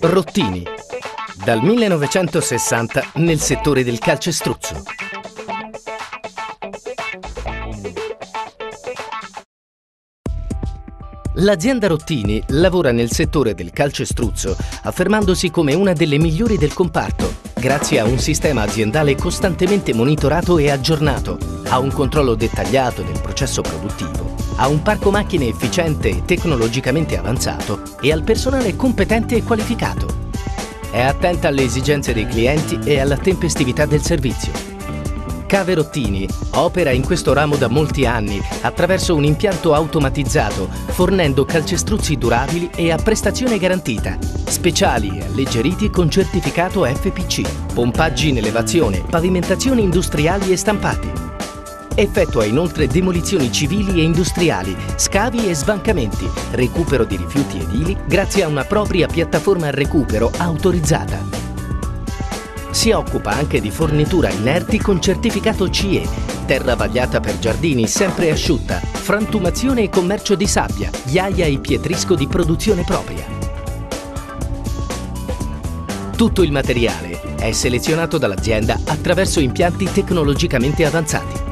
Rottini. Dal 1960 nel settore del calcestruzzo. L'azienda Rottini lavora nel settore del calcestruzzo, affermandosi come una delle migliori del comparto, grazie a un sistema aziendale costantemente monitorato e aggiornato, a un controllo dettagliato del processo produttivo, a un parco macchine efficiente e tecnologicamente avanzato e al personale competente e qualificato. È attenta alle esigenze dei clienti e alla tempestività del servizio Cave Rottini opera in questo ramo da molti anni attraverso un impianto automatizzato, fornendo calcestruzzi durabili e a prestazione garantita, speciali e alleggeriti con certificato FPC, pompaggi in elevazione, pavimentazioni industriali e stampati. Effettua inoltre demolizioni civili e industriali, scavi e sbancamenti, recupero di rifiuti edili grazie a una propria piattaforma recupero autorizzata. Si occupa anche di fornitura inerti con certificato CE, terra vagliata per giardini sempre asciutta, frantumazione e commercio di sabbia, ghiaia e pietrisco di produzione propria. Tutto il materiale è selezionato dall'azienda attraverso impianti tecnologicamente avanzati.